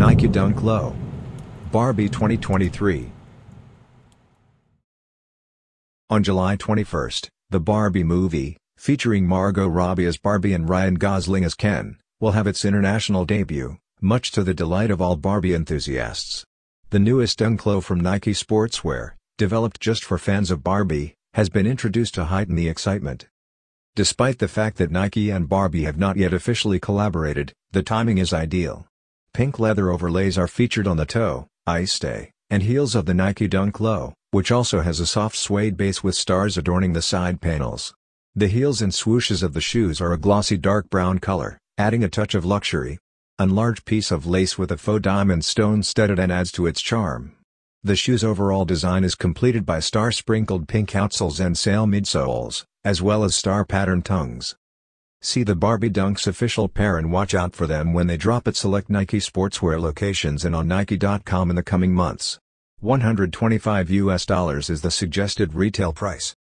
Nike Dunk Low. Barbie 2023 On July 21, the Barbie movie, featuring Margot Robbie as Barbie and Ryan Gosling as Ken, will have its international debut, much to the delight of all Barbie enthusiasts. The newest Dunk Low from Nike Sportswear, developed just for fans of Barbie, has been introduced to heighten the excitement. Despite the fact that Nike and Barbie have not yet officially collaborated, the timing is ideal. Pink leather overlays are featured on the toe, eyestay, and heels of the Nike Dunk Low, which also has a soft suede base with stars adorning the side panels. The heels and swooshes of the shoes are a glossy dark brown color, adding a touch of luxury. A large piece of lace with a faux diamond stone studded and adds to its charm. The shoe's overall design is completed by star-sprinkled pink outsoles and sail midsoles, as well as star-patterned tongues. See the Barbie Dunks official pair and watch out for them when they drop at select Nike sportswear locations and on Nike.com in the coming months. 125 US dollars is the suggested retail price.